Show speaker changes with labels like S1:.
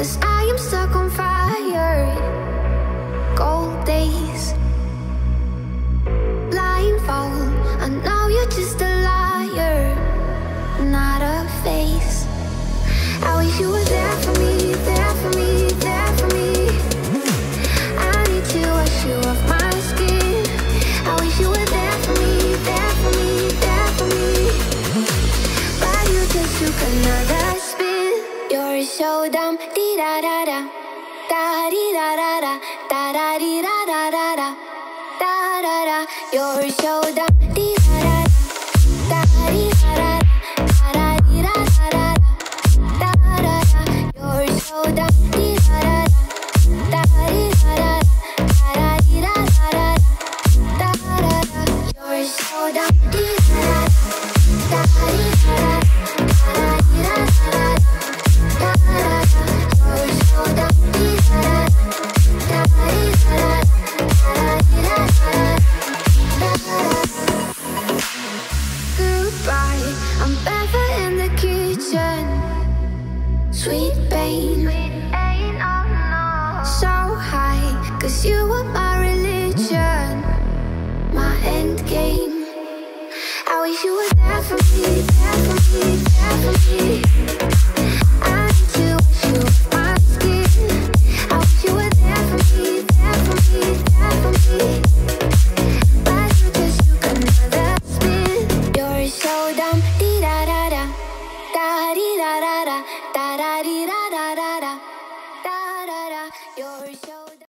S1: Cause I am stuck on fire. Cold days. Blindfold. I know you're just a liar. Not a face. I wish you were there for me, there for me, there for me. I need to wash you off my skin. I wish you were there for me, there for me, there for me. But you just took another. So dumb. Dee da da da. Da dee da da da. Da da dee da da da da. Da da da. You're so dumb. Dee da da da. Da dee da da da. Da da da da da da. Da da. You're so dumb. Dee da da da. Da dee da da da. Da da da da da da. Da da da. You're so da da da. Da da. Da sweet pain. So high, cause you were my religion, my end game. I wish you were there for me, there for me, there for me. I need you were my skin. I wish you were there for me, there for me, there for me. da da da da da da da da da da da. You're so